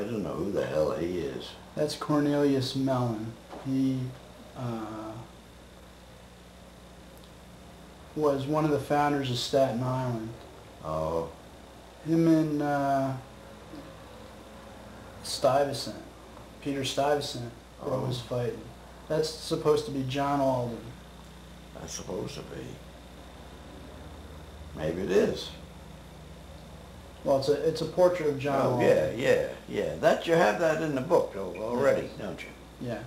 I don't know who the hell he is. That's Cornelius Melyn. He uh, was one of the founders of Staten Island. Oh, Him and uh, Stuyvesant, Peter Stuyvesant, were Oh. always fighting. That's supposed to be John Alden. that's supposed to be. Maybe it is. Well, it's a it's a portrait of John Oh, Alden. yeah, yeah, yeah. That, you have that in the book though already, don't you? Yeah.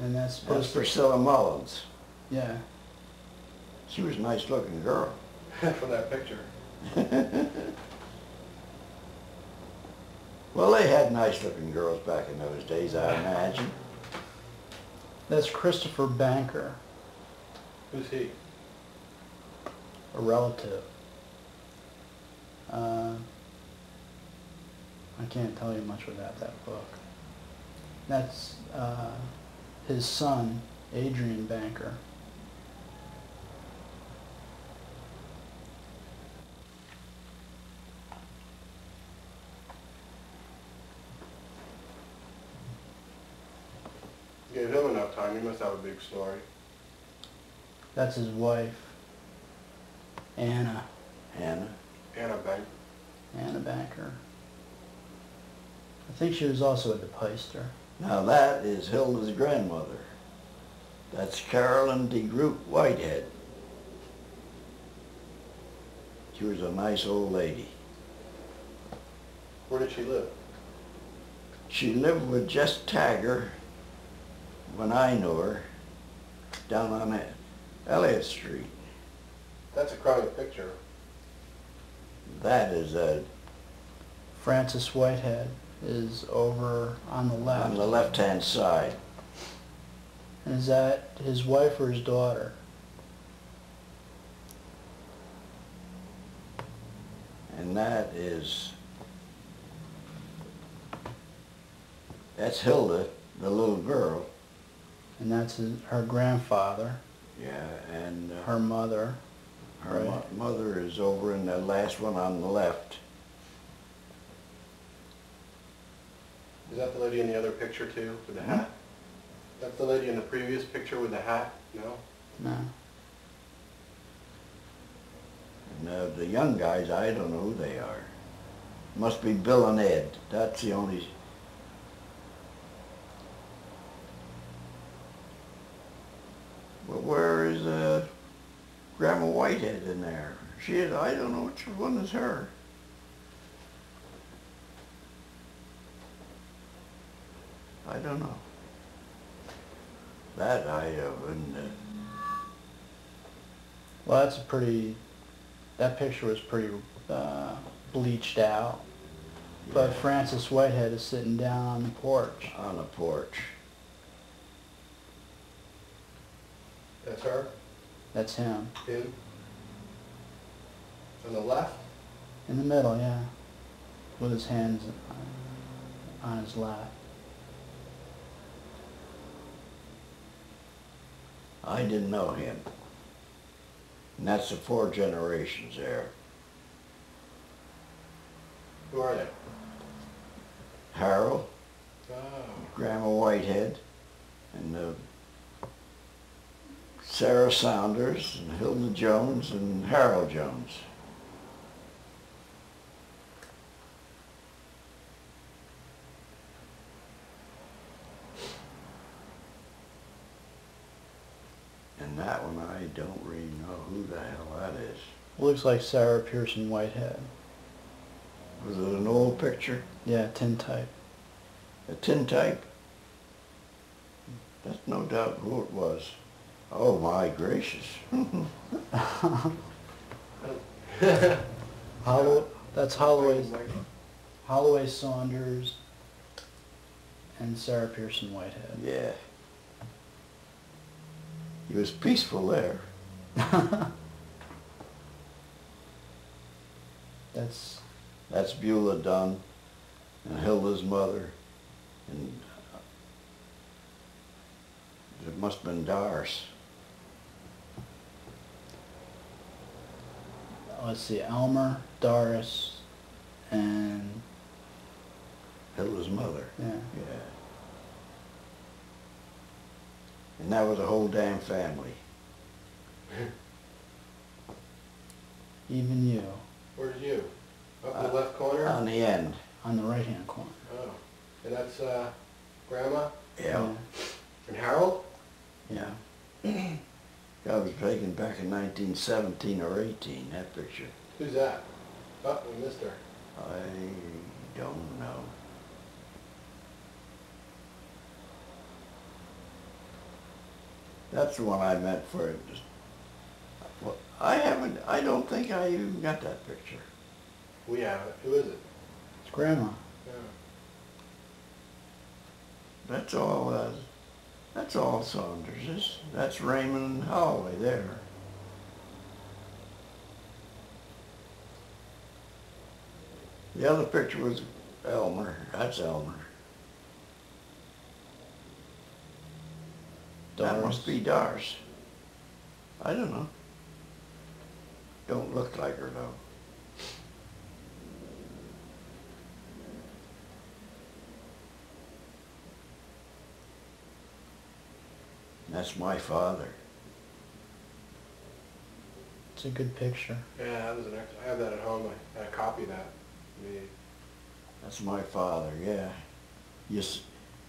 And that's That's supposed to Priscilla Mullins. yeah. She was a nice looking girl. for that picture. Well, they had nice looking girls back in those days, I imagine. That's Christopher Banker, Who's he? a relative. Uh, I can't tell you much about that book. That's uh, his son, Adrian Banker. Gave him enough time, he must have a big story. That's his wife, Anna, Hannah. Anna Bank. Anna Banker. I think she was also a De Peyster. Now that is Hilda's grandmother. That's Carolyn de Groot Whitehead. She was a nice old lady. Where did she live? She lived with Jess Tagger when I knew her, down on Elliott Street. That's a crummy picture. That is uh, Francis Whitehead is over on the left. on the left-hand side. And is that his wife or his daughter? And that is, that's Hilda, the little girl. And that's his, her grandfather, Yeah, and uh, her mother. Her mo- mother is over in the last one on the left. Is that the lady in the other picture too, with the hat? That's the lady in the previous picture with the hat? No? No. And uh, the young guys, I don't know who they are. Must be Bill and Ed. That's the only. But where is uh, Grandma Whitehead in there? She is, I don't know which one is her. I don't know. That I uh, wouldn't. Uh, Well, that's a pretty, that picture was pretty uh, bleached out. But yeah, Francis Whitehead is sitting down on the porch. on the porch. That's her? That's him. Him? On the left? In the middle, yeah. With his hands on his lap. I didn't know him. And that's the four generations there. Who are they? Harold, Oh. Grandma Whitehead, and uh, Sarah Saunders, and Hilda Jones, and Harold Jones. And that one, I don't really know who the hell that is. Looks like Sarah Pearson Whitehead. Was it an old picture? Yeah, tintype. A tintype? That's no doubt who it was. Oh my gracious. Hollow, that's Holloway, Holloway Saunders and Sarah Pearson Whitehead. yeah. He was peaceful there. That's, That's Beulah Dunn and Hilda's mother. And uh, it must have been Doris. Let's see, Elmer, Doris, and his mother, Yeah. yeah. And that was a whole damn family. Even you, Where's you? Up in the Uh, left corner? On the end, on the right-hand corner. Oh, and that's, uh, Grandma yeah. and Harold? Yeah. That was taken back in nineteen seventeen or eighteen, that picture. Who's that? Oh, we missed her. I don't know. That's the one I meant for it. Well, I haven't, I don't think I even got that picture. We have it. Who is it? It's grandma. Yeah. That's all, uh, that's all Saunders. That's Raymond Holloway there. The other picture was Elmer, that's Elmer. That must Doris. be Doris. I don't know. Don't look like her though. That's my father. It's a good picture. Yeah, that was an ex, I have that at home. I had a copy of that. Me. That's my father, yeah. You, s-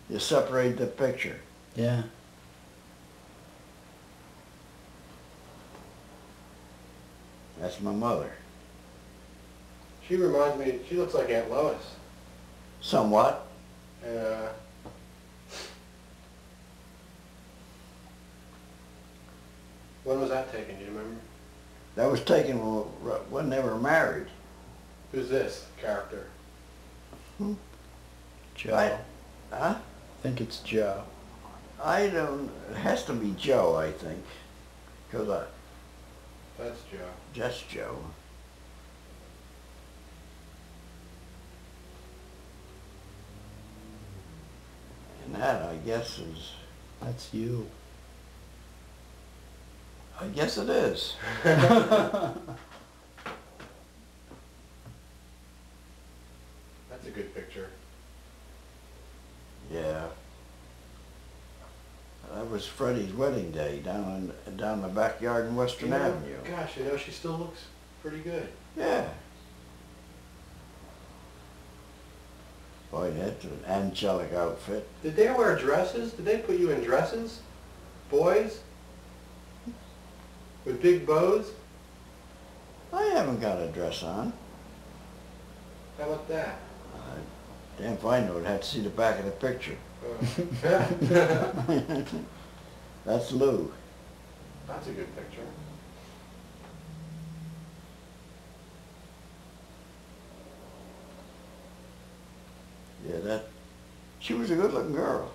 you separate the picture. Yeah. That's my mother. She reminds me, she looks like Aunt Lois. Somewhat. Uh, when was that taken? Do you remember? That was taken when when they were married. Who's this character? Hmm? Joe. I- I Huh? think it's Joe. I don't, it has to be Joe, I think. Cause I, That's Joe. just Joe. And that, I guess, is, That's you. I guess it is. That's a good picture. Yeah. That was Freddie's wedding day down in, down the backyard in Western You know, Avenue. Gosh, you know, she still looks pretty good. Yeah. Boy, that's an angelic outfit. Did they wear dresses? Did they put you in dresses? Boys? With big bows? I haven't got a dress on. How about that? Damn if I know, I'd have to see the back of the picture. Uh, That's Lou. That's a good picture. Yeah, that, she was a good looking girl.